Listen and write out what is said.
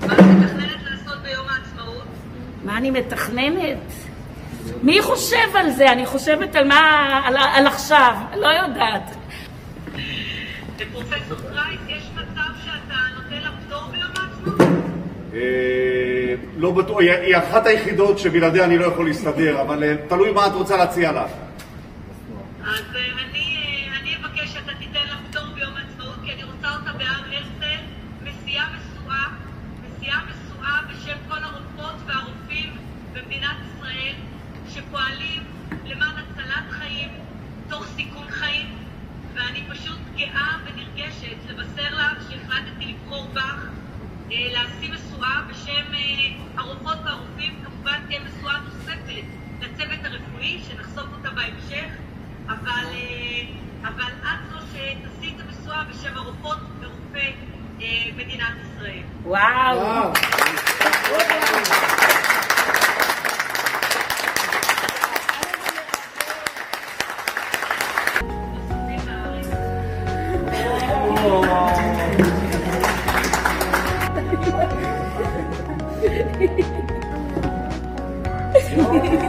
מה את מתכננת לעשות ביום העצמאות? מה אני מתכננת? מי חושב על זה? אני חושבת על מה... על, על עכשיו, לא יודעת. לפרופסור פרייס, יש מצב שאתה נותן לה פטור ביום העצמאות? אה, לא בטוח, היא- אחת היחידות שבלעדיה אני לא יכול להסתדר, אבל אה, תלוי מה את רוצה להציע לה. אז אה, אני אני אבקש שאתה תיתן לה פטור ביום העצמאות, כי אני רוצה אותה בהר הרצל, מסיעה משואה, מסיעה משואה בשם כל הרופאות והרופאים במדינת ישראל, שפועלים למען הצלת חיים, תוך סיכון חיים, ואני פשוט גאה ונרגשת לבשר לך שהחלטתי לבחור בך אה, להשיא משואה בשם אה, הרופאות והרופאים, כמובן תהיה משואה נוספת לצוות הרפואי, שנחשוף אותה בהמשך, אבל, אה, אבל את זו שתשיא את המשואה בשם הרופאות ורופאי אה, מדינת ישראל. וואו. נוספים Thank. Oh.